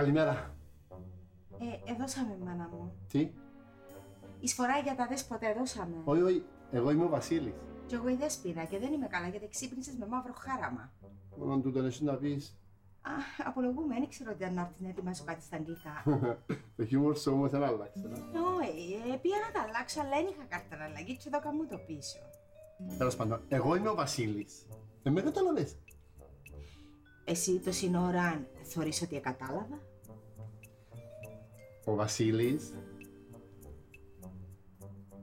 Καλημέρα. Ε, εδώσαμε, μάνα μου. Τι; Εισφορά για τα δέσποτα εδώσαμε. Όχι, όχι. Εγώ είμαι ο Βασίλης. Κι εγώ η δέσποινα και δεν είμαι καλά γιατί ξύπνησες με μαύρο χάραμα. Μόνο τούτον εσύ να πεις. Α, απολογούμε, δεν ήξερα ότι αν να έρθει να ετοιμάσω κάτι στα αγγλικά. Το χιούμορ σου όμως δεν άλλαξε. να. Όχι, ε, πήγα να τα αλλάξω, αλλά δεν είχα κάρτα να αλλαγή και εδώ καμού το πίσω. Τέλος πάντων, εγώ είμαι ο Βασίλης. Δεν με καταλαβες. Εσύ το σύνορα θεωρείς ότι κατάλαβα. Ο Βασίλης.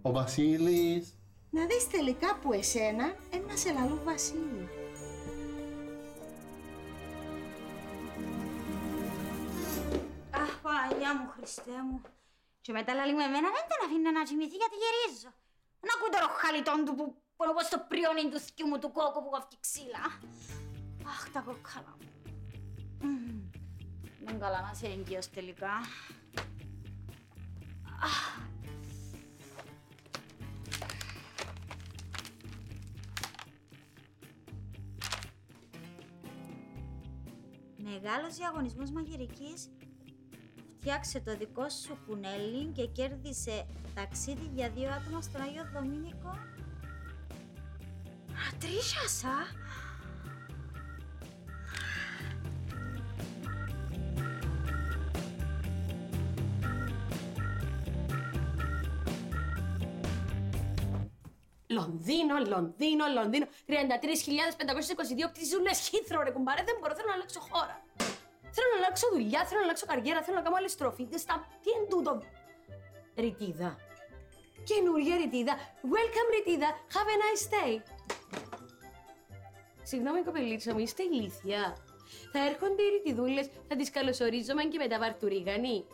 Ο Βασίλης. Να δεις τελικά που εσένα ένας σε λαλού Βασίλη. Αχ, Παναγιά μου, Χριστέ μου. Και μετά λέει με εμένα δεν τον αφήνω να κοιμηθεί γιατί γυρίζω. Να ακούω το ροχαλιτόν του που που είναι όπως το πριόνι του θκιού μου του κόκκου που κόφει ξύλα. Αχ, τα κόκκαλα μου. Μμμ. Δεν καλά να είσαι έγκυος τελικά. Μεγάλος διαγωνισμός μαγειρικής. Φτιάξε το δικό σου κουνέλι και κέρδισε ταξίδι για δύο άτομα στον Άγιο Δομήνικο. Ατρίσιασα! Λονδίνο, Λονδίνο, Λονδίνο. 33.522 πτυσούλε χύθρο, ρε κουμπάρε. Δεν μπορώ, θέλω να αλλάξω χώρα. Θέλω να αλλάξω δουλειά, θέλω να αλλάξω καριέρα, θέλω να κάνω άλλη στροφή. Τι στα. Τι είναι τούτο. Ρητίδα. Καινούργια ρητίδα. Welcome ρητίδα. Have a nice day. Συγγνώμη, κοπελίτσα μου, είστε ηλίθια. Θα έρχονται οι ρητιδούλες, θα τις καλωσορίζομαι και με τα βαρτουρίγανη.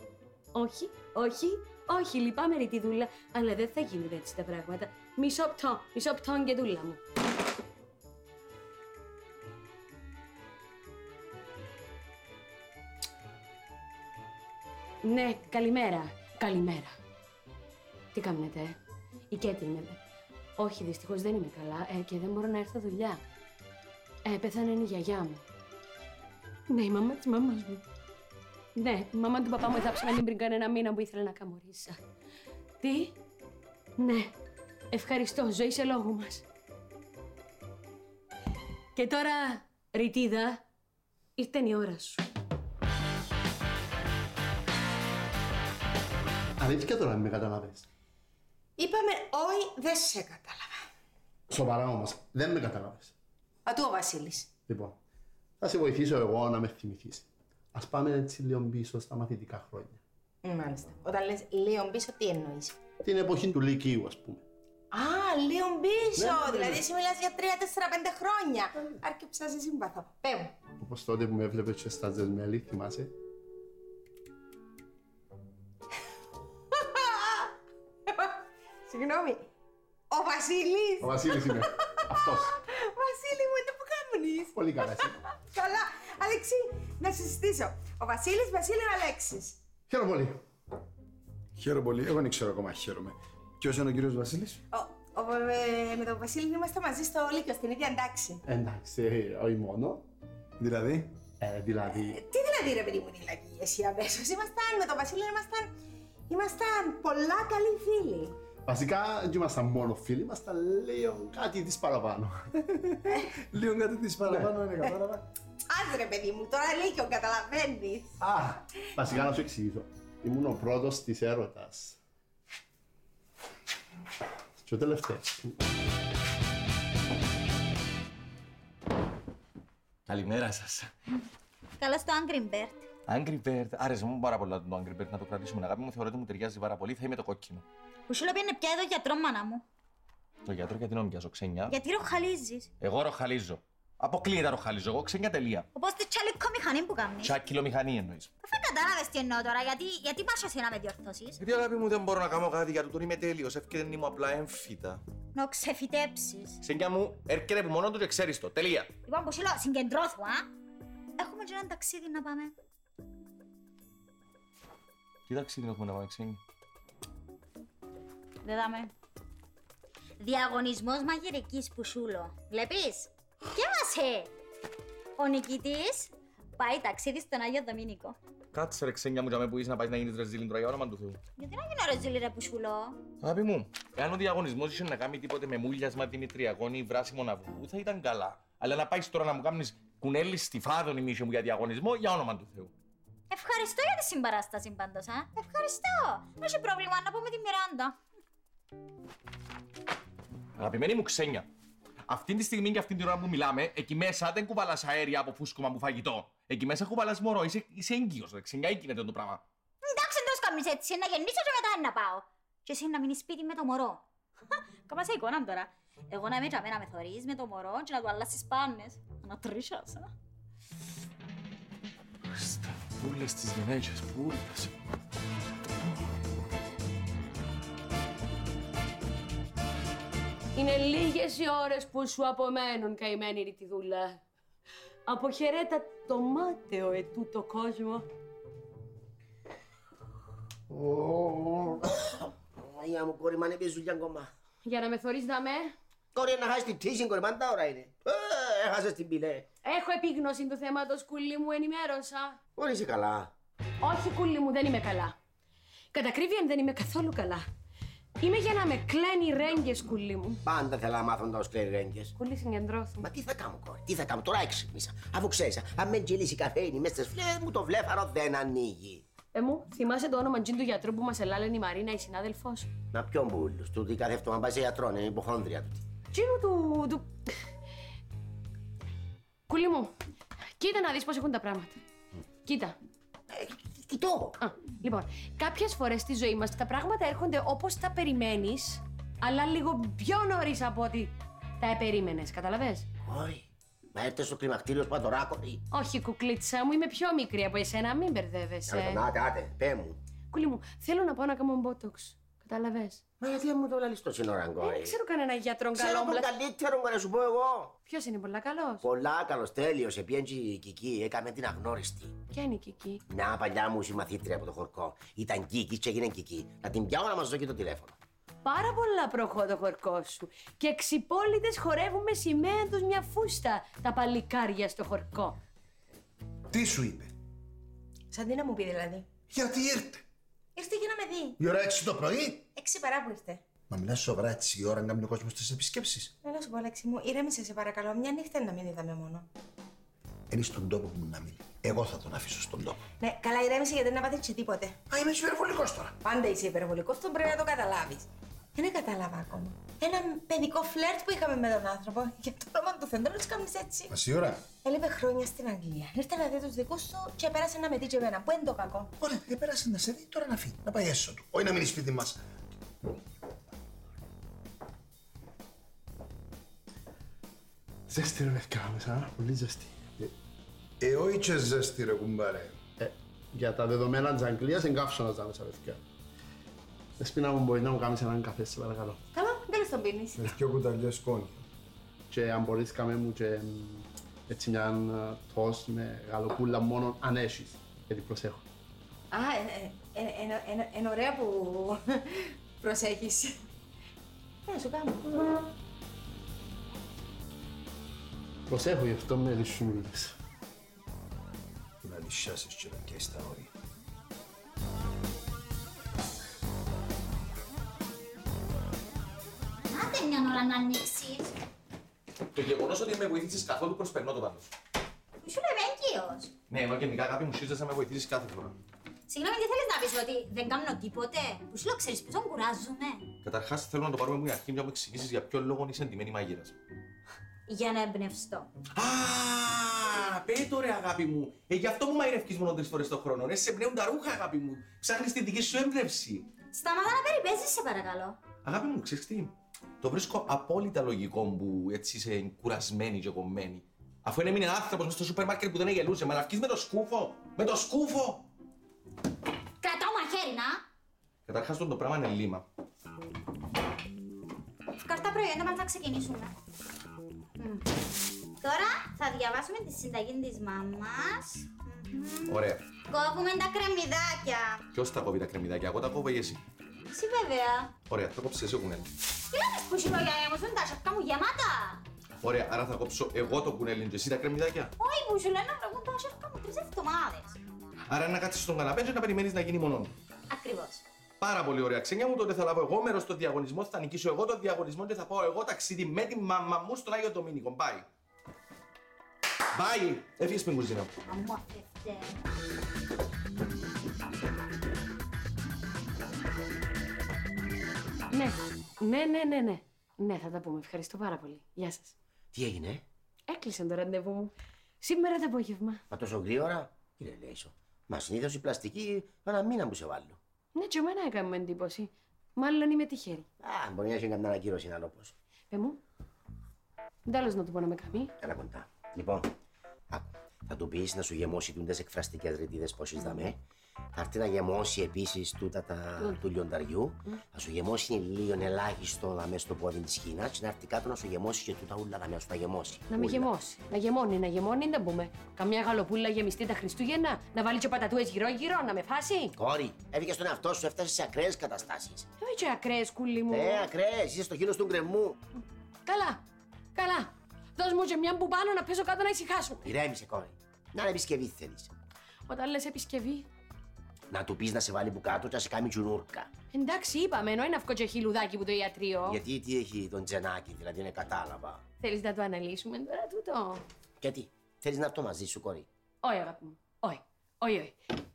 Όχι, όχι, όχι, λυπάμαι ρητιδούλα, αλλά δεν θα γίνουν έτσι τα πράγματα. Μισό πτώ, μισό πτώ και δούλα μου. Ναι, καλημέρα. Καλημέρα. Τι κάνετε, ε; Η Κέτη είμαι. Όχι, δυστυχώς δεν είμαι καλά ε, και δεν μπορώ να έρθω δουλειά. Ε, πέθανε η γιαγιά μου. Ναι, η μαμά της μαμάς μου. Ναι, η μαμά του παπά μου έθαψε πριν κανένα μήνα που ήθελε να καμωρίσω. Τι; Ναι, ευχαριστώ, ζωή σε λόγο μας. Και τώρα, Ρητίδα, ήρθε η ώρα σου. Αλήθεια τώρα με καταλαβες. Είπαμε, όχι, δεν σε κατάλαβα. Σοβαρά όμως, δεν με καταλαβες. Πατού ο Βασίλης. Λοιπόν, θα σε βοηθήσω εγώ να με θυμηθείς. Ας πάμε έτσι λίγο πίσω στα μαθητικά χρόνια. Μάλιστα. Όταν λες λίγο πίσω, τι εννοείς; Την εποχή του Λυκείου, ας πούμε. Α, λίγο πίσω. Ναι, ναι, ναι. Δηλαδή, εσύ μιλάς για 3, 4, 5 χρόνια. Άρκεψα σε συμπαθώ. Πέ μου. Όπως τότε που με έβλεπες και στα Τζεσμέλη, θυμάσαι; Συγγνώμη. Ο Βασίλης. Ο Βασίλης είναι. Αυτός. Βασίλη μου, είναι που κάνεις. Πολύ καλά εσύ. Καλά. Αλέξη, να σε συστήσω. Ο Βασίλης, Βασίλη Αλέξης. Χαίρομαι πολύ. Χαίρομαι πολύ. Εγώ δεν ξέρω ακόμα χαίρομαι. Ποιο είναι ο κύριος Βασίλης; Ο, ο, ε, με τον Βασίλη είμαστε μαζί στο Λύκειος, στην ίδια εντάξει. Εντάξει, ε, όχι μόνο. Δηλαδή; Ε, δηλαδή, Τι δηλαδή ρε παιδί μου είναι λαγή, εσύ αμέσως. Ήμασταν, με τον Βασίλη ήμασταν, ήμασταν πολλά καλοί φίλοι. βασικά δεν ήμασταν μόνο φίλοι, ήμασταν λίγο κάτι της παραπάνω. Λίγο κάτι της παραπάνω είναι κατάλαβα. Άντε ρε παιδί μου, τώρα Λύκειο, καταλαβαίνεις. Α, βασικά να σου εξηγήσω. Ήμουν ο πρώτος της έρωτας. Και ο τελευταίος. Καλημέρα σας. Καλώς στο Angry Bird. Angry Bird. Άρεσε μου πάρα πολύ το Angry Bird να το κρατήσουμε αγάπη μου. Θεωρώ ότι μου ταιριάζει πάρα πολύ. Θα είμαι το κόκκινο. Που σου λέω πιάνε πια εδώ γιατρό, μάνα μου. Το γιατρό γιατί να μην πιάσω ξένια. Γιατί ροχαλίζεις. Εγώ ροχαλίζω. Αποκλείεται ροχαλίζω. Εγώ ξένια τελεία. Όπως τη τσαλίκο μηχανή που κάνεις. Τσάκυλο μηχανή εννοείς. Δεν κατάλαβε τι εννοώ τώρα, γιατί, γιατί πας εσύ να με διορθώσεις. Γιατί αγάπη μου δεν μπορώ να κάνω κάτι για τούτον είμαι τέλειος. Εύκαιται να είμαι απλά έμφυτα. Να ξεφυτέψεις. Ξένια μου έρχεται που μόνο του και ξέρεις το. Τελεία. Λοιπόν, που σου λέω, συγκεντρώθου, α. Έχουμε και ένα ταξίδι να πάμε. Τι ταξίδι έχουμε να πάμε ξένοι. Δεν δάμε. Διαγωνισμός μαγειρικής πουσούλο. Βλέπεις; Διάβασε! Ο νικητής πάει ταξίδι στον Άγιο Δομήνικο. Κάτσε ρε ξένια μου για με που είσαι να πάεις να γίνεις ρεζίλιν τώρα για όνομα του Θεού. Γιατί να γίνω ρε ζήλι ρε πουσούλο. Αγάπη μου, εάν ο διαγωνισμός είχε να κάνει τίποτε με μούλιασμα δημητριακών ή βράσιμο αυγού, θα ήταν καλά. Αλλά να πάεις τώρα να μου κάνεις κουνέλι στη φάδον ημίσιο μου για διαγωνισμό, για όνομα του Θεού. Ευχαριστώ για τη συμπαράσταση πάντως, α. Ευχαριστώ. Δεν έχει πρόβλημα να πω με τη Μιράντα. Αγαπημένη μου ξένια, αυτή τη στιγμή και αυτή την ώρα που μιλάμε, εκεί μέσα δεν κουβαλάς αέρια από φούσκωμα μου φαγητό. Εκεί μέσα κουβαλάς μωρό, είσαι, είσαι έγκυος, ρε ξένια, εκεί γίνεται το πράγμα. Εντάξει, εντός κάνεις έτσι, να γεννήσω και μετά να πάω. Και εσύ να μείνεις σπίτι με το μωρό. Κάμα σε εικόνα τώρα. Εγώ να είμαι τζαμέ να με θωρείς με το μωρό και να του αλλάσεις πάνες. Να τρίσας, α. Στα πούλες τις γυναίκες, πούλες. Είναι λίγες οι ώρες που σου απομένουν, καημένη ρητιδούλα. Αποχαιρέτα το μάταιο ετούτο κόσμο. Αγία μου, κόρη, μα είναι δουλειά ακόμα. Για να με θωρείς δαμέ, Κόρη, να χάσεις την πτήση, κόρη, πάντα ώρα είναι. Ε, έχασες την πηλέ. έχω επίγνωση του θέματος, κουλή μου, ενημέρωσα. Κόρη, είσαι καλά. Όχι, κουλή μου, δεν είμαι καλά. Κατά ακρίβεια δεν είμαι καθόλου καλά. Είμαι για να με κλαίνει ρέγγες, κουλή μου. Πάντα θέλω να μάθω να τους κλαίει ρέγγες. Κουλή, συγκεντρώθου. Μα τι θα κάνω, κόρη, τι θα κάνω, τώρα έξυπνησα. Αφού ξέρεις, αν με τζιλήσει καφέινη μες στις φλές μου, το βλέφαρο δεν ανοίγει. Ε μου, θυμάσαι το όνομα τζιν του γιατρού που μας ελάλενε η Μαρίνα, η συνάδελφός σου. Να ποιον μπούλους, τούτη κάθε εβδομάδα πάει σε γιατρό, είναι υποχόνδρια τούτη. Τζίνου του... του... Κουλή μου, κοίτα να δεις πώς έχουν τα πράγματα. Κοίτα. Ε, κοιτώ. Α, λοιπόν, κάποιες φορές στη ζωή μας τα πράγματα έρχονται όπως τα περιμένεις, αλλά λίγο πιο νωρίς από ό,τι τα επερίμενες, καταλαβες; Κόρη, μα έρθετε στο κλιμακτήριο Παντορά, κόρη. Όχι, κουκλίτσα μου, είμαι πιο μικρή από εσένα, μην μπερδεύεσαι. Άντε, άτε, άτε, πέ μου. Κουλή μου, θέλω να πάω να κάνω μπότοξ. Καταλαβες; Μα γιατί δεν μου το λαλείς τόση ώρα, κόρη. Δεν ξέρω κανένα γιατρό Ξέρω καλό. τον μπλα- καλύτερο, κόρη, να σου πω εγώ. Ποιος είναι πολλά καλός; Πολλά καλός, τέλειος, επιέντζη η Κική, έκαμε την αγνώριστη. Ποια είναι η Κική; Μια παλιά μου συμμαθήτρια από το χορκό. Ήταν Κίκη και έγινε Κική. Να την πιάω να μας δώσει το τηλέφωνο. Πάρα πολλά προχώ το χορκό σου. Και ξυπόλυτες χορεύουν με σημαία τους μια φούστα τα παλικάρια στο χορκό. Τι σου είπε, Σαν τι να μου πει δηλαδή. γιατί ήρθε; Ήρθε για να με δει. Η ώρα 6 το πρωί; Έξι παρά που ήρθε. Μα μιλάς σοβαρά έτσι η ώρα να κάνει ο κόσμο τι επισκέψεις. Να σου πω, Αλέξη μου, ηρέμησε σε παρακαλώ. Μια νύχτα να μην είδαμε μόνο. Είναι στον τόπο που μου να μείνει. Εγώ θα τον αφήσω στον τόπο. Ναι, καλά, ηρέμησε γιατί δεν να πάθεις και τίποτε. Α, είμαι υπερβολικός τώρα. Πάντα είσαι υπερβολικός, αυτό πρέπει να το καταλάβεις. Δεν κατάλαβα ακόμα. Ένα παιδικό φλερτ που είχαμε με τον άνθρωπο. Για το όνομα του Θεού, δεν του κάνεις έτσι. Μα η ώρα; Έλειπε χρόνια στην Αγγλία. Ήρθε να δει τους δικούς του και πέρασε να με δει και εμένα. Πού είναι το κακό; Ωραία, επέρασε να σε δει, τώρα να φύγει. Να πάει έσω του. Όχι να μείνει σπίτι μας. Ζέστη ρε παιδιά μέσα, πολύ ζέστη. Ε, όχι και ζέστη ρε κουμπάρε. Ε, για τα δεδομένα της Αγγλίας εγκάψω να ζάμε σαν παιδιά. Δεσπίνα μου μπορείς να μου κάνεις έναν καφέ, σε παρακαλώ. Καλά, τέλο τον πίνεις. Με δυο κουταλιές σκόνη. Και αν μπορείς κάμε μου και μ, έτσι μια τόστ με γαλοπούλα μόνο αν έχεις. Γιατί προσέχω. Α, είναι ωραία που προσέχεις. Ναι, σου κάνω. Προσέχω γι' αυτό με λυσσούλες. Να λυσιάσεις και να πιάσεις τα όρια. Άντε μια ώρα να ανοίξεις. Το γεγονός ότι με βοήθησες καθόλου προσπερνώ το πάντω. Που σου λέμε έγκυος. Ναι, ενώ γενικά αγάπη μου σύζεσαι να με βοηθήσεις κάθε φορά. Συγγνώμη, τι θέλεις να πεις, ότι δεν κάνω τίποτε; Που σου λέω, ξέρεις πόσο κουράζομαι. Καταρχάς θέλω να το πάρουμε μου η αρχή για να μου εξηγήσεις για ποιο λόγο είσαι εντυμένη μάγειρας. Για να εμπνευστώ. Α, πέτω ρε αγάπη μου. Ε, γι' αυτό μου μαϊρευκείς μόνο τρεις φορές το χρόνο. Ρε, σε πνέουν τα ρούχα, αγάπη μου. Ψάχνεις τη δική σου έμπνευση. Σταμάτα να περιπέζεις, σε παρακαλώ. Αγάπη μου, ξέρεις τι; Το βρίσκω απόλυτα λογικό που έτσι είσαι κουρασμένη και κομμένη. Αφού είναι μείνει άνθρωπος στο σούπερ μάρκετ που δεν γελούσε, μα να βγεις με το σκούφο. Με το σκούφο. Κρατάω μαχαίρι, να. Καταρχάς το πράγμα είναι λίμα. Καρτά προϊόντα μας να ξεκινήσουμε. Μμ. Τώρα θα διαβάσουμε τη συνταγή της μαμάς. Μμμ. Ωραία. Κόβουμε τα κρεμμυδάκια. Ποιος τα κόβει τα κρεμμυδάκια, εγώ τα κόβω ή εσύ; Εσύ βέβαια. Ωραία, το κόψε εσύ ο κουνέλ. Τι λέμε σκουσινό γιαγιά μου, σου είναι τα σαρκά μου γεμάτα. Ωραία, άρα θα κόψω εγώ το κουνέλι και εσύ τα κρεμμυδάκια. Όχι που σου λένε να βγουν τα σαρκά μου τρεις εβδομάδες. Άρα να κάτσεις στον καναπέ και να περιμένεις να γίνει μονόν. Ακριβώς. Πάρα πολύ ωραία. Ξένια μου, τότε θα λάβω εγώ μέρος στο διαγωνισμό, θα νικήσω εγώ το διαγωνισμό και θα πάω εγώ ταξίδι με τη μαμά μου στον Άγιο Ντομήνικο. Bye. Bye. Έφυγες στην κουζίνα. Αμού Ναι, ναι, ναι, ναι, ναι. Ναι, θα τα πούμε. Ευχαριστώ πάρα πολύ. Γεια σας. Τι έγινε, Έκλεισε το ραντεβού μου. Σήμερα το απόγευμα. Μα τόσο γρήγορα. Κύριε Λέισο, μα συνήθως η πλαστική ένα μήνα που σε βάλω. Ναι, και εμένα έκανε μου εντύπωση. Μάλλον είμαι τυχερή. Α, μπορεί να έχει καμιά ανακύρωση άλλο πώ. Πε μου. Ντάλλος να του πω να με καμεί. Έλα κοντά. Λοιπόν, άκου. Θα του πεις να σου γεμώσει τούντες εκφραστικές ρητίδες πώ δαμέ. Θα έρθει να γεμώσει επίσης τούτα τα του λιονταριού. Θα σου γεμώσει λίγο ελάχιστο δαμέ στο πόδι της χίνα. Και να έρθει κάτω να σου γεμώσει και τούτα ούλα δαμέ. Να σου τα γεμώσει. Να με Ούλα. γεμώσει. Να γεμώνει, να γεμώνει, δεν πούμε. Καμιά γαλοπούλα γεμιστή τα Χριστούγεννα. Να βάλει και πατατούες γύρω-γύρω, να με φάσει. Κόρη, έφυγε στον εαυτό σου, έφτασες σε ακραίες καταστάσεις. Όχι και ακραίες κούλι μου. Ε, ακραίες, είσαι στο χείλο του γκρεμού. Καλά, καλά. Δώσ' μου και μια που πάνω να πέσω κάτω να ησυχάσω. Ηρέμησε, κόρη. Να είναι επισκευή θέλεις. Όταν λες επισκευή, Να του πεις να σε βάλει που κάτω και να σε κάνει τσουνούρκα. εντάξει είπαμε, ενώ είναι αυκό και χιλουδάκι που το ιατρείο. Γιατί τι έχει τον τζενάκι, δηλαδή είναι κατάλαβα. Θέλεις να το αναλύσουμε τώρα τούτο; Γιατί, θέλεις να έρθω μαζί σου, κόρη; Όχι, αγάπη μου. Όχι. Όχι, όχι.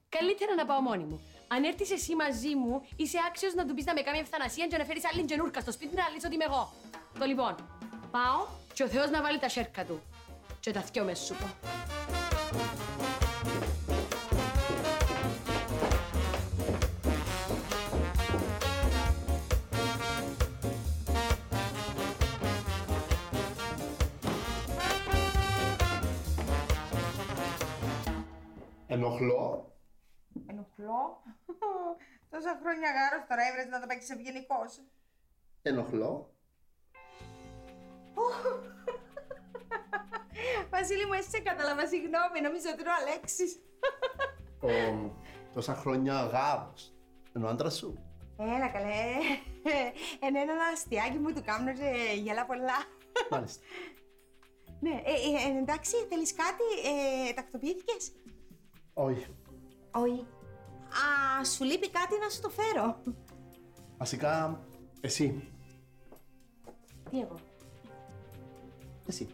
Καλύτερα να πάω μόνη μου. Αν έρθεις εσύ μαζί μου, είσαι άξιος να του πεις να με κάνει ευθανασία και να φέρεις άλλη τζενούρκα στο σπίτι να λύσει ότι είμαι εγώ. Το λοιπόν. Πάω και ο Θεός να βάλει τα σέρκα του. Και τα θκιό με σου πω. Ενοχλώ. Ενοχλώ. Τόσα χρόνια γάρος τώρα έβρες να το παίξεις ευγενικός. Ενοχλώ. Βασίλη μου, εσύ σε κατάλαβα, συγγνώμη, νομίζω ότι είναι ο Αλέξης. Ο, τόσα χρόνια γάρος. Ενώ άντρας σου. Έλα καλέ. Είναι ένα αστιάκι μου του κάνω και γέλα πολλά. Μάλιστα. Ναι, ε, ε, ε, εντάξει, θέλεις κάτι, ε, τακτοποιήθηκες; Όχι. Όχι. Α, σου λείπει κάτι να σου το φέρω. Βασικά, εσύ. Τι εγώ; Εσύ.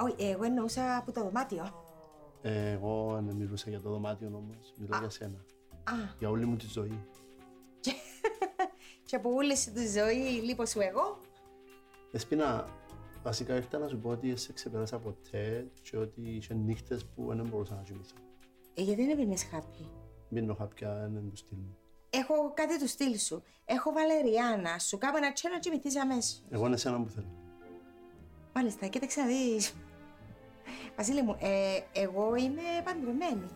Όχι, εγώ εννοούσα από το δωμάτιο. Ε, εγώ δεν μιλούσα για το δωμάτιο όμως. Μιλώ για σένα. Α, Για όλη μου τη ζωή. και από όλη σου τη ζωή λείπω σου εγώ. Δεσπίνα, βασικά ήρθα να σου πω ότι δεν σε ξεπεράσα ποτέ και ότι είχε νύχτες που δεν μπορούσα να κοιμηθώ. Ε, γιατί δεν πίνεις χάπι. Μείνω κάποια έναν του στυλ μου. Έχω κάτι του στυλ σου. Έχω βαλεριάνα. Σου κάνω ένα τσένα και μυθείς αμέσως. Εγώ είναι εσένα που θέλω. Μάλιστα, κοίταξε να δεις. Βασίλη μου, ε, εγώ είμαι παντρεμένη.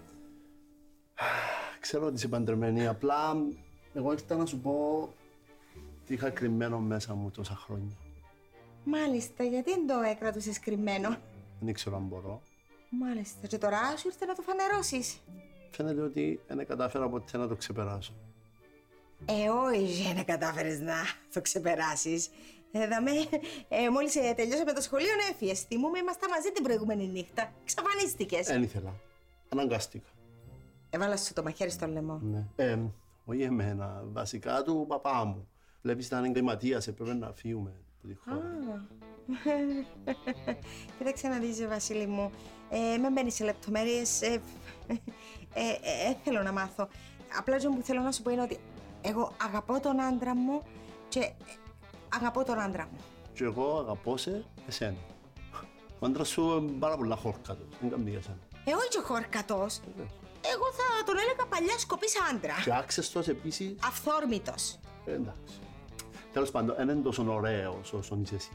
Ξέρω ότι είσαι παντρεμένη, απλά εγώ ήρθα να σου πω τι είχα κρυμμένο μέσα μου τόσα χρόνια. Μάλιστα, γιατί δεν το έκρατουσες κρυμμένο; Δεν ήξερα αν μπορώ. Μάλιστα, και τώρα σου ήρθε να το φανερώσεις. Φαίνεται ότι δεν κατάφερα ποτέ να το ξεπεράσω. Ε, όχι, δεν κατάφερες να το ξεπεράσεις. Ε, δαμε, ε, μόλις ε, τελειώσαμε το σχολείο, ναι, έφυγες. Θυμούμε, ήμασταν μαζί την προηγούμενη νύχτα. Εξαφανίστηκες. Δεν ήθελα. Αναγκάστηκα. Έβαλας σου το μαχαίρι στο λαιμό. Ναι. Ε, όχι εμένα, βασικά του παπά μου. Βλέπεις ήταν εγκληματίας, έπρεπε να φύγουμε από τη χώρα. Κοίταξε να δεις, Βασίλη μου. Ε, με μπαίνεις σε λεπτομέρειες. Ε, ε, ε, ε, θέλω να μάθω. Απλά το που θέλω να σου πω είναι ότι εγώ αγαπώ τον άντρα μου και ε, αγαπώ τον άντρα μου. Και εγώ αγαπώ σε εσένα. Ο άντρας σου είναι πάρα πολλά χόρκατος, δεν κάνει για σένα. Εγώ είμαι και χορκατός. Εγώ θα τον έλεγα παλιά σκοπής άντρα. Και άξεστος επίσης, Αυθόρμητος. ε, εντάξει. Τέλος πάντων, δεν είναι τόσο ωραίος όσο είσαι εσύ.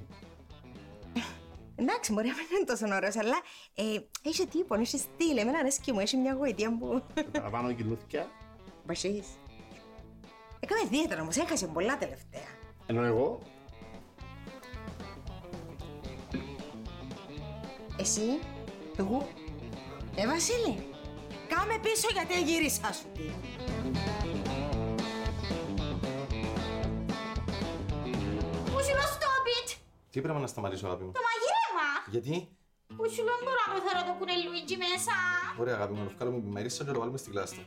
Εντάξει, μπορεί να μην είναι τόσο ωραίος, αλλά ε, έχει τύπο, έχει στυλ. Εμένα αρέσκει μου, έχει μια γοητεία που... Και παραπάνω κινούθηκε, Βασίλης. Έκανε ιδιαίτερα όμως, έχασε πολλά τελευταία. Ενώ εγώ. Εσύ. Εγώ. Ε, Βασίλη, κάμε πίσω γιατί γύρισα σου τι. Πού σου λέω stop it! Τι πρέπει να σταματήσω, αγάπη μου; Το μαγείρεμα! Γιατί; Που σου λέω μπορώ να το κουνελουίτζι μέσα. Ωραία, αγάπη μου, να βγάλουμε επιμερίσσα και το βάλουμε στην κλάστα.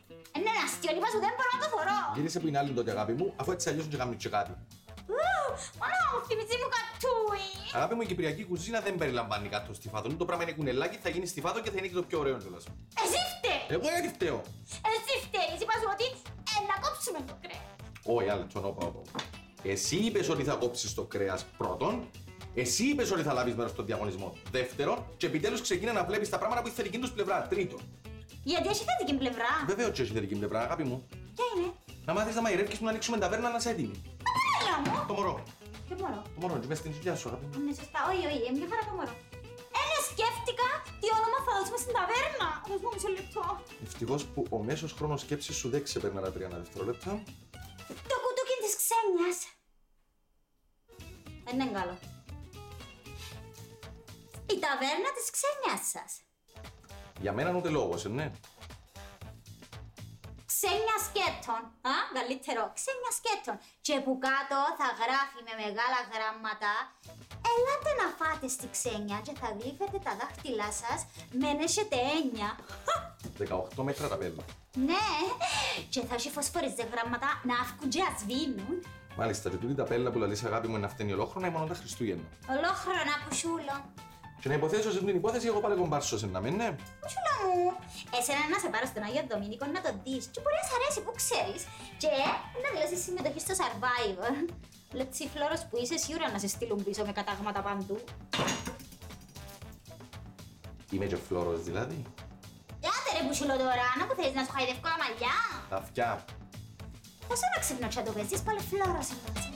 Ε, ναι, αστείο, είπα σου δεν μπορώ να το φορώ. Γύρισε που είναι άλλη τότε, αγάπη μου, αφού έτσι αλλιώς δεν κάνουμε και κάτι. Μόνο μου θυμίζει μου κατούι. Αγάπη μου, η κυπριακή κουζίνα δεν περιλαμβάνει κάτω στη φάτο. Το πράγμα είναι κουνελάκι, θα γίνει στη φάτο και θα είναι και το πιο ωραίο κιόλας. Εσύ φταίει. Εγώ γιατί φταίω. Εσύ φταίεις. Είπα σου ότι ε, να κόψουμε το κρέας. Όχι, άλλο, τσονό πάω πάω. Εσύ είπες ότι θα κόψεις το κρέας πρώτον. Εσύ είπες ότι θα λάβεις μέρος στον διαγωνισμό. Δεύτερον, και επιτέλους ξεκίνα να βλέπεις τα πράγματα που έχει θετική του πλευρά. Τρίτον, Γιατί έχει θετική πλευρά. βεβαίως και έχει θετική πλευρά, αγάπη μου. Ποια είναι; Να μάθεις να μαϊρεύει που να ανοίξουμε ταβέρνα να είσαι έτοιμη. Έλα μου. Το μωρό. Και μπορώ. Το μωρό, και μες στην δουλειά σου, αγάπη μου. Ναι, σωστά. Όχι, όχι, ε, μια χαρά το μωρό. Ένα σκέφτηκα τι όνομα θα δώσουμε στην ταβέρνα. Δώσ' μου μισό λεπτό. Ευτυχώς που ο μέσος χρόνος σκέψης σου δεν ξεπέρνα τα 30 δευτερόλεπτα. Το κουτούκι της ξένιας. Δεν είναι καλό. Η ταβέρνα της ξένιας σας. Για μένα ούτε λόγος, ε, ναι. Ξένια σκέτων. Α, καλύτερο. Ξένια σκέτων. Και που κάτω θα γράφει με μεγάλα γράμματα Ελάτε να φάτε στη ξένια και θα γλύφετε τα δάχτυλά σας με νέσετε έννοια. 18 μέτρα τα πέλα. Ναι, και θα έχει φωσφοριζέ γράμματα να αύκουν και να σβήνουν. Μάλιστα, και τούτη τα πέλα που λαλείς αγάπη μου να φταίνει ολόχρονα ή μόνο τα Χριστούγεννα. Ολόχρονα πουσούλο. Και να υποθέσω σε αυτήν την υπόθεση, εγώ πάλι κομπάρσω σε να μην ναι. Πουσούλο μου, εσένα να σε πάρω στον Άγιο Δομήνικο να το δεις και μπορεί να σ' αρέσει που ξέρεις και να δηλώσεις συμμετοχή στο Survivor. Λέτσι φλόρος που είσαι σίγουρα να σε στείλουν πίσω με κατάγματα παντού. Είμαι και φλόρος δηλαδή. Άντε ρε πουσούλο τώρα, να που θέλεις να σου χαϊδεύω τα μαλλιά. Τα αυτιά. Όσο να ξυπνώ και να το παίζεις, πάλι φλόρος είναι.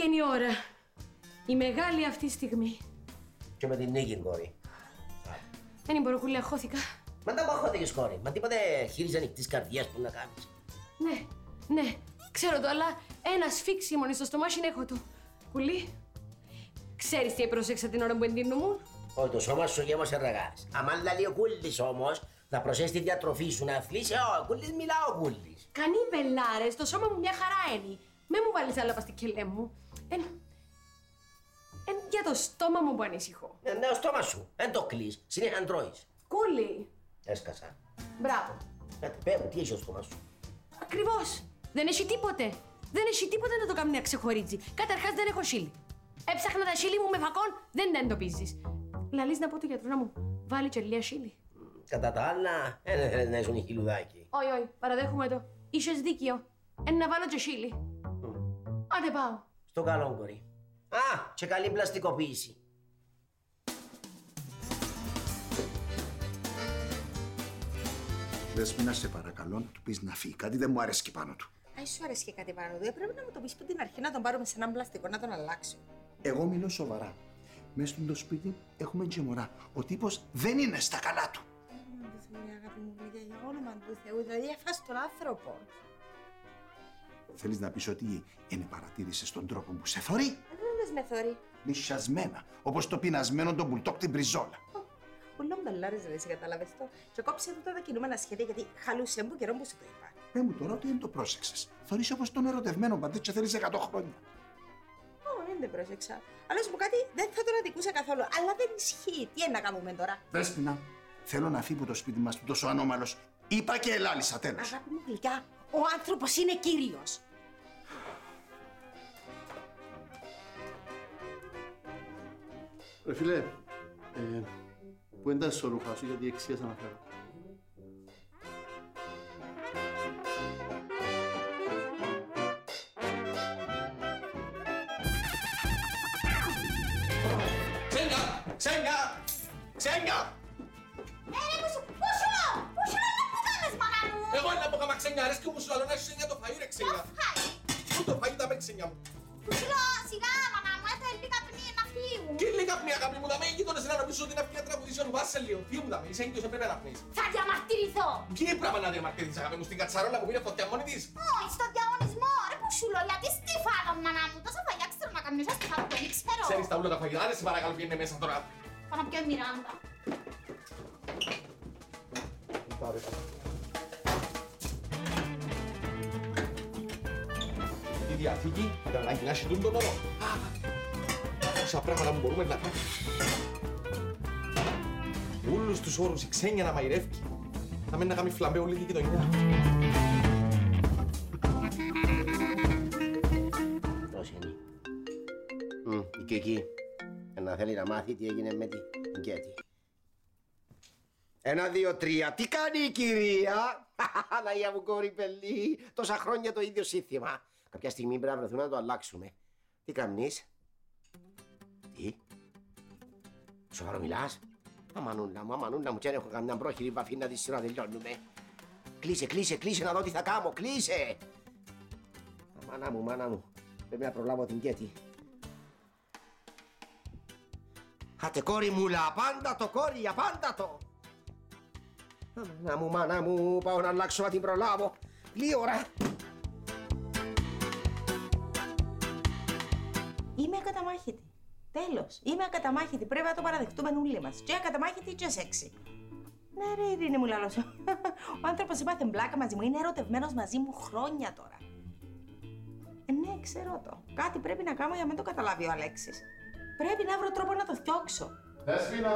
Ήγγι και η ώρα. Η μεγάλη αυτή στιγμή. Και με την νίκη, κόρη. Δεν μπορώ κουλιά, χώθηκα. Μα τα παχώθηκες, κόρη. Μα τίποτε χείριζε ανοιχτής καρδιάς που να κάνεις. Ναι, ναι, ξέρω το, αλλά ένα σφίξιμο στο στομάχι έχω το. Κουλή, ξέρεις τι έπροσεξα την ώρα που εντύνουν Όχι, το σώμα σου γέμωσε ραγάς. Αμάν λαλεί ο κούλης όμως, να προσέχεις τη διατροφή σου, να αθλείς, ε, ο κούλης μιλά ο κούλης. Κανεί πελάρες, το σώμα μου μια χαρά είναι. Με μου βάλεις άλλα παστικελέ μου. Εν, εν για το στόμα μου που ανησυχώ. Ε, Ναι, ο στόμας σου, δεν το κλείς, συνέχεια τρώεις. Κούλη, Έσκασα. μπράβο. Ε, Πέ μου, τι έχει ο στόμας σου; Ακριβώς. Δεν έχει τίποτε. Δεν έχει τίποτε να το κάνει να ξεχωρίζει. Καταρχάς δεν έχω σύλλη. Έψαχνα τα σύλλη μου με φακόν, δεν τα εντοπίζεις. Λαλείς να πω του γιατρού να μου βάλει και λίγα σύλλη. Κατά τα άλλα, ε, δεν θέλεις να ήσουν χιλουδάκι. Όχι, όχι, παραδέχομαι το. Είχες δίκιο. Εν να βάλω και σύλλη. Άντε πάω. Στο καλό, κόρη. Α, και καλή πλαστικοποίηση. Δεσμίνα, σε παρακαλώ να του πεις να φύγει. Κάτι δεν μου αρέσει πάνω του. Αν σου αρέσει και κάτι πάνω του, έπρεπε να μου το πεις από την αρχή να τον πάρουμε σε έναν πλαστικό να τον αλλάξω. Εγώ μιλώ σοβαρά. Μέσα στο σπίτι έχουμε και μωρά. Ο τύπος δεν είναι στα καλά του. Όνομα του Θεού, αγάπη μου, γλυκιά, για όνομα του Θεού, δηλαδή έφας τον άνθρωπο. Θέλεις να πεις ότι είναι παρατήρησες τον τρόπο που σε θωρεί; Δεν λες με θόρυ. Λυσιασμένα. Όπως το πεινασμένο τον μπουλτόκ την μπριζόλα. Ούλον μπελάρες ρε, εσύ κατάλαβες το. Και κόψε του τα κινούμενα σχέδια γιατί χαλούσε μου καιρό που σου το είπα. Πε μου τώρα ότι δεν το πρόσεξες. Θωρείς όπως τον ερωτευμένο παντή και θέλεις 100 χρόνια. Ω, δεν την πρόσεξα. Αλλά σου πω κάτι, δεν θα τον αδικούσα καθόλου. Αλλά δεν ισχύει. Τι είναι να κάνουμε τώρα; Δέσποινα, θέλω να φύγει από το σπίτι μας τόσο ανώμαλος. Είπα και ελάλησα τέλος. Αγάπη μου γλυκιά, ο άνθρωπος είναι κύριος. Ρε φίλε, ε, πού είναι τα ισορρούχα σου γιατί εξίας αναφέρω. Ξένια! Ξένια! Ξένια! Μάνα μου. Εγώ είναι από κάμα ξένια, αρέσκει μου σου άλλο να έχεις ξένια το φαΐ ρε ξένια. Χάι. Πού το φαΐ τα με ξένια μου; Πού σου λέω, σιγά μάνα μου, έθελε λίγα πνί να φύγουν. Και λίγα πνία αγάπη μου, να με γείτονες να νομίζουν ότι είναι αυτή η τραγουδίσια του Βάσελ λίγο. Φύγου μου τα με, είσαι έγκυος, έπρεπε να πνείς. Θα διαμαρτυρηθώ. Ποιο είναι πράγμα να διαμαρτυρείς αγάπη μου στην κατσαρόλα που πήρε φωτιά μόνη της; Όχι, στο διαγωνισμό, ρε που σου λέω, γιατί στήφα τον μάνα μου. Τόσα φαγιά ξέρω να κάνω, σαν στήφα που δεν ξέρω. Ξέρεις τα ούλα τα φαγητά, άντε σε παρακαλώ πήγαινε μέσα τώρα. Πάω να πιω η Μιράντα. Η διαθήκη ήταν ανάγκη να έχει τούτο νερό. Όσα πράγματα που μπορούμε να κάνουμε. Όλους τους όρους η ξένια να μαϊρεύει. Θα μένει να κάνει φλαμπέ όλη την γειτονιά. Πώς είναι. Μμ, η Κική. Να θέλει να μάθει τι έγινε με την Κέτη. Ένα, δύο, τρία. Τι κάνει η κυρία; Αναγία μου κόρη πελή. Τόσα χρόνια το ίδιο σύνθημα. Κάποια στιγμή πρέπει να βρεθούμε να το αλλάξουμε. Τι κάνεις; Τι; Σοβαρό μιλάς; Αμανούλα μου, αμανούλα μου, και αν έχω καμιά πρόχειρη βαφή να της σειρά να τελειώνουμε. Κλείσε, κλείσε, κλείσε να δω τι θα κάνω, κλείσε. Μάνα μου, μάνα μου, πρέπει να προλάβω την Κέτη. Άτε κόρη μου, λα, πάντα το κόρη, απάντα το. Μάνα μου, μάνα μου, πάω να αλλάξω να την προλάβω. Λίγη ώρα. Είμαι ακαταμάχητη. Τέλος. Είμαι ακαταμάχητη. Πρέπει να το παραδεχτούμε όλοι μας. Και ακαταμάχητη και σεξι. Ναι, ρε, Ειρήνη μου λαλός. Ο άνθρωπος έπαθε μπλάκα μαζί μου. Είναι ερωτευμένος μαζί μου χρόνια τώρα. Ε, ναι, ξέρω το. Κάτι πρέπει να κάνω για να μην το καταλάβει ο Αλέξης. Πρέπει να βρω τρόπο να το φτιάξω. Δέσποινα!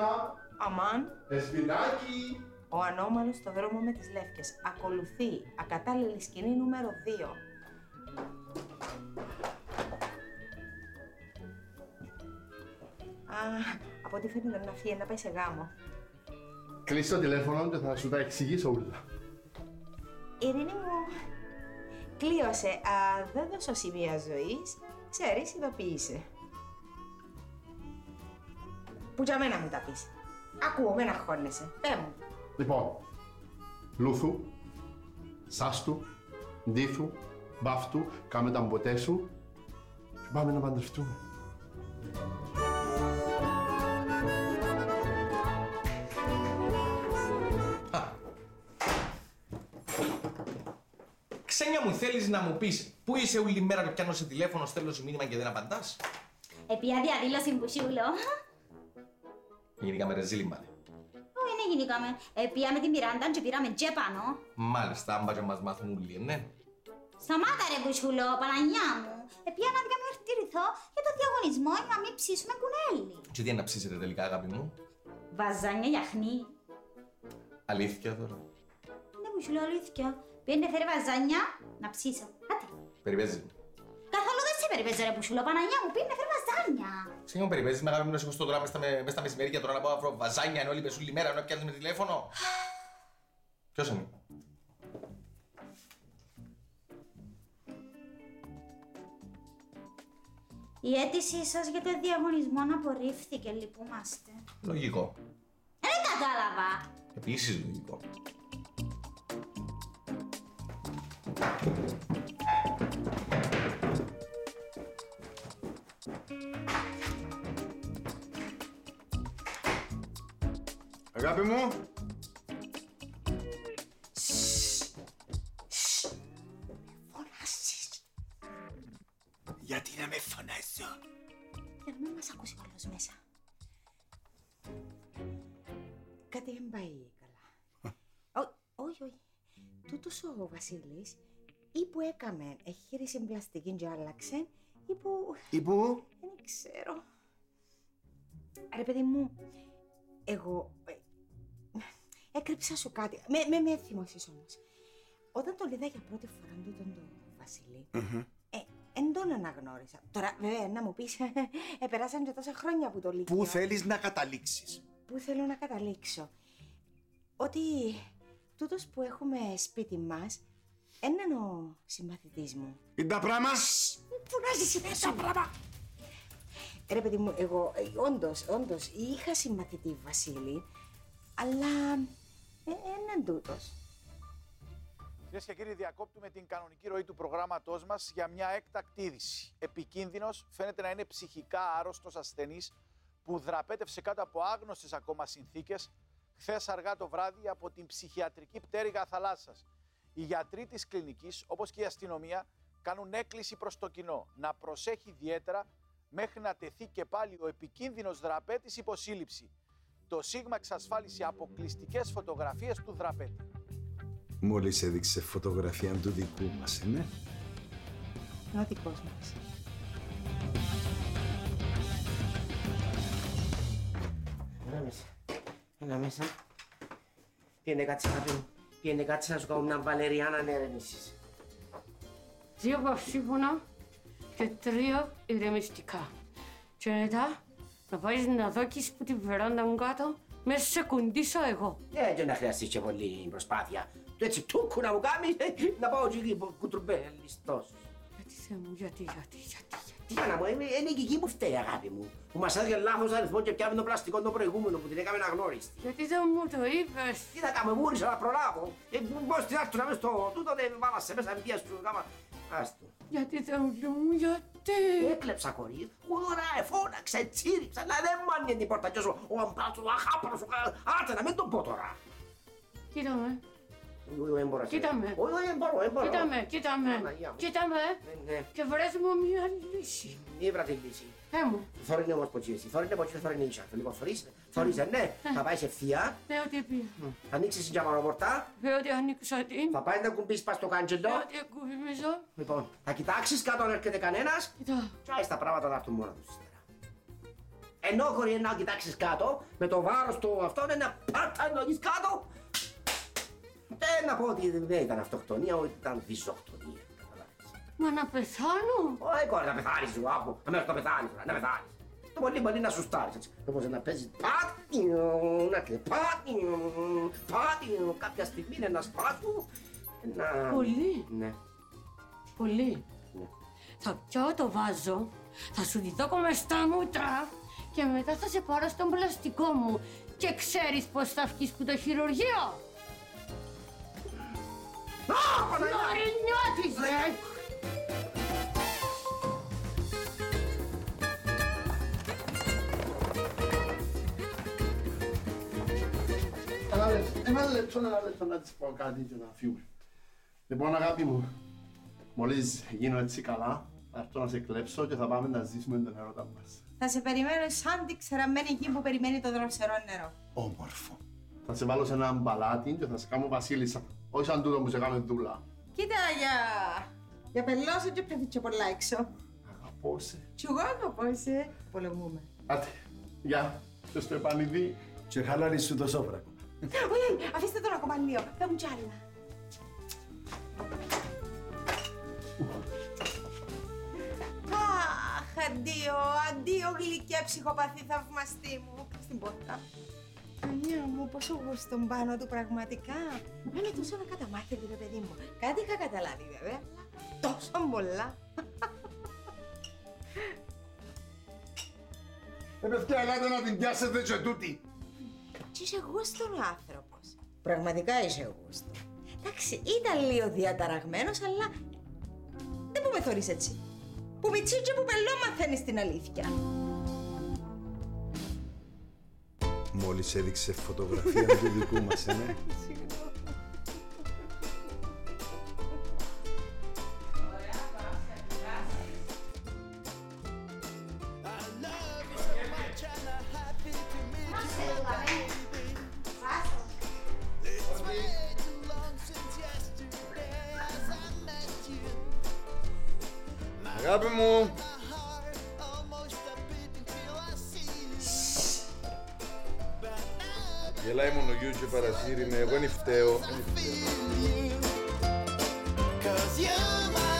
Αμάν, Δεσποινάκι! ο ανώμαλος στο δρόμο με τις λεύκες. Ακολουθεί ακατάλληλη σκηνή νούμερο 2. Α, από ό,τι φαίνεται να φύγει, να πάει σε γάμο. Κλείσει το τηλέφωνο και θα σου τα εξηγήσω όλα. Ειρήνη μου, κλείωσε. Α, δεν δώσω σημεία ζωής. Ξέρεις, ειδοποίησε. Που για μένα μου τα πεις. Ακούω, μεν αγχώνεσαι. Πέ μου. Λοιπόν, λούθου, σάστου, ντύθου, μπάφτου, κάμε τα μποτέ σου και πάμε να παντρευτούμε. Ξένια μου, θέλεις να μου πεις πού είσαι όλη μέρα και πιάνω σε τηλέφωνο, στέλνω σε μήνυμα και δεν απαντάς; Επία διαδήλωση μπουσούλο. Γενικά με ρεζίλι μάλλον. Όχι, δεν γίνηκαμε. Επία με τη Μιράντα και πήραμε και πάνω. Μάλιστα, άμπα και μας μάθουν όλοι, ναι. Σταμάτα ρε μπουσούλο, Παναγιά μου. Επία να διαμαρτυρηθώ για το διαγωνισμό για να μην ψήσουμε κουνέλι. Και τι είναι να ψήσετε τελικά, αγάπη μου; Βαζάνια γιαχνί. Αλήθεια τώρα. Ναι, μπουσούλο, αλήθεια. Πήγαινε φέρε βαζάνια να ψήσω. Άτε. Περιπέζεις. Καθόλου δεν σε περιπέζει ρε μπουσούλο, Παναγιά μου, πήγαινε φέρε βαζάνια. Ξένια μου, περιπέζεις με αγάπη μου να σηκώσω τώρα μες στα, με- μες στα μεσημέρια τώρα να πάω να βρω βαζάνια ενώ όλοι πες όλη μέρα ενώ πιάνεις με τηλέφωνο. Ποιος είναι; Η αίτησή σας για το διαγωνισμό απορρίφθηκε, λυπούμαστε. Λογικό. Ε, Δεν κατάλαβα. Επίσης λογικό. Αγάπη μου. Φωνάσεις. Γιατί να με φωνάζω; Για να μην μας ακούσει ο άλλος μέσα. Κάτι δεν πάει καλά. Ω- Όχι, όχι. Τούτος ο Βασίλης ή που έκαμε εγχείρηση πλαστική και άλλαξε ή που... Ή πού. Δεν ξέρω. Ρε παιδί μου, εγώ ε, έκρυψα σου κάτι. Με, με, με θυμώσεις όμως. Όταν το είδα για πρώτη φορά τούτον τον Βασίλη, ε, εν τον αναγνώρισα. Τώρα, βέβαια, να μου πεις, ε, περάσαν και τόσα χρόνια που το λύκειο. Πού θέλεις να καταλήξεις; Πού θέλω να καταλήξω; Ότι τούτος που έχουμε σπίτι μας, έναν ο συμμαθητής μου. Είναι τα πράγμα. Φωνάζεις είναι τα πράγμα. Ρε παιδί μου, εγώ ε, όντως, όντως είχα συμμαθητή Βασίλη, αλλά ε, έναν τούτος. Κυρίες και κύριοι, διακόπτουμε την κανονική ροή του προγράμματός μας για μια έκτακτη είδηση. Επικίνδυνος φαίνεται να είναι ψυχικά άρρωστος ασθενής που δραπέτευσε κάτω από άγνωστες ακόμα συνθήκες χθες αργά το βράδυ από την ψυχιατρική πτέρυγα θαλάσσας. Οι γιατροί της κλινικής, όπως και η αστυνομία, κάνουν έκκληση προς το κοινό να προσέχει ιδιαίτερα μέχρι να τεθεί και πάλι ο επικίνδυνος δραπέτης υποσύλληψη. Το Σίγμα εξασφάλισε αποκλειστικές φωτογραφίες του δραπέτη. Μόλις έδειξε φωτογραφία του δικού μας, ε, ναι. Είναι ο δικός μας. Έλα μέσα. Έλα μέσα. Πήγαινε κάτσε αγάπη μου. Πήγαινε κάτσε να σου κάνω μια βαλεριάνα να ερεμήσεις. Δύο παυσίπονα και τρία ηρεμιστικά. Και μετά να πάεις να δόκεις που την βεράντα μου κάτω, μέσα σε κουντήσω εγώ. Ε, δεν να χρειαστείς και πολύ προσπάθεια. Του έτσι τούκου να μου κάνεις, ε, να πάω εκεί κουτρουμπέ, ληστός. Γιατί Θεέ μου, γιατί, γιατί, γιατί, γιατί. Μάνα μου, είναι είναι η κική που φταίει αγάπη μου. Που μας έδωσε λάθος αριθμό και πιάμε το πλαστικό το προηγούμενο που την έκαμε αγνώριστη. Γιατί δεν μου το είπες. Τι θα κάνω, μούρισα να προλάβω. Ε, πώς την άρθω να μες στο τούτο, δεν βάλα σε μέσα, πια σου κάμα. Άστο. Γιατί δεν μου, γιατί. Έκλεψα κορί, ουρά, εφώναξα, τσίριξα, να δεν μου άνοιγε την πόρτα κι όσο ο αμπάτσος, ο αχάπρος, ο κα- Άτε να μην τον πω τώρα. Κοίτα με, Όχι, δεν μπορώ. Κοίτα με. Όχι, όχι, δεν μπορώ, δεν μπορώ. κοίτα με, κοίτα με. Παναγία μου. Κοίτα με Ναι, ναι. και βρες μου μια λύση. Ήβρα τη λύση. Πέ μου, Θόρυνε όμως πω εσύ, θόρυνε πω εσύ, θόρυνε ίσα. Λοιπόν, θωρείς, θωρείς, ε, ναι. Θα πάεις σε ευθεία, πέ ότι πει. θα ανοίξεις την τζαμαροπορτά, Πέ ότι ανοίξα την. θα πάει να κουμπίσεις πας στο κάντζελο. Πέ ότι κουβιμίζω. Λοιπόν, θα κοιτάξεις κάτω αν έρχεται κανένας Κοίτα, και άις τα πράγματα θα έρθουν μόνα τους ύστερα. Ενώ χωρίς να κοιτάξεις κάτω, με το βάρος του αυτό, είναι να πάτα να δεις κάτω. Δεν να πω ότι δεν ήταν αυτοκτονία, ότι ήταν δυσοκτονία. καταλάβεις. μα να πεθάνω; Όχι, κόρη, να πεθάνεις σου, άπου. Να μέχρι το πεθάνεις, τώρα, να πεθάνεις. Το πολύ πολύ να σου στάρεις, έτσι. Όπως να παίζεις πάτι, να και πάτι, πάτι, κάποια στιγμή να σπάσου. Να... Πολύ. Ναι. Πολύ. Ναι. Θα πιάω το βάζο, θα σου τη δώκω μες στα μούτρα και μετά θα σε πάρω στον πλαστικό μου και ξέρεις πώς θα βγεις που το χειρουργείο; Α, Παναγιά! Λαρινιώτης, ρε! Ένα λεπτό, ένα λεπτό, ένα λεπτό να της πω κάτι και να φύγουμε. Λοιπόν, αγάπη μου, μόλις γίνω έτσι καλά, θα έρθω να σε κλέψω και θα πάμε να ζήσουμε τον ερώτα μας. Θα σε περιμένω σαν την ξεραμένη εκεί που περιμένει το δροσερό νερό. Όμορφο. Θα σε βάλω σε ένα μπαλάτι και θα σε κάνω βασίλισσα. Όχι σαν τούτο που σε κάνω δούλα. Κοίτα για... Για πελώσω και πρέπει και πολλά έξω. Αγαπώ σε. Κι εγώ αγαπώ σε. Πολεμούμε. Άτε, γεια. Και στο επανειδή. Και χαλάρι σου το σόβρακο. Όχι, όχι, αφήστε τον ακόμα λίγο. Θα μου κι άλλα. Αχ, αντίο, αντίο γλυκιά ψυχοπαθή θαυμαστή μου. Στην πόρτα. Πανιά μου, πόσο γούστον πάνω του πραγματικά. Είναι τόσο να καταμάθετε, ρε παιδί μου. Κάτι είχα καταλάβει βέβαια. Τόσο πολλά. Ε, παιδιά, ελάτε να την πιάσετε και τούτη. Και είσαι γούστον ο άνθρωπος. Πραγματικά είσαι γούστον. Εντάξει, ήταν λίγο διαταραγμένος, αλλά δεν που με θωρείς έτσι. Που μητσί και που πελό μαθαίνεις την αλήθεια. Μόλις έδειξε φωτογραφία του δικού μας, ε, ναι. you're my